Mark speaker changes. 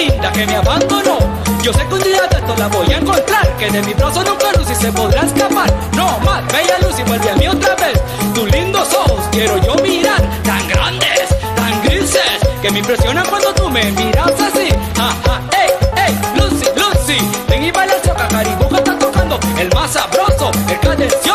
Speaker 1: linda que me abandonó. Yo sé que un día de esto la voy a encontrar, que de mi brazo nunca Lucy se podrá escapar. No más, bella Lucy, vuelve a mí otra vez. Tus lindos ojos quiero yo mirar, tan grandes, tan grises, que me impresionan cuando tú me miras así. Ja, ja, ey, ey, Lucy, Lucy, ven y baila el está tocando, el más sabroso, el cadencioso.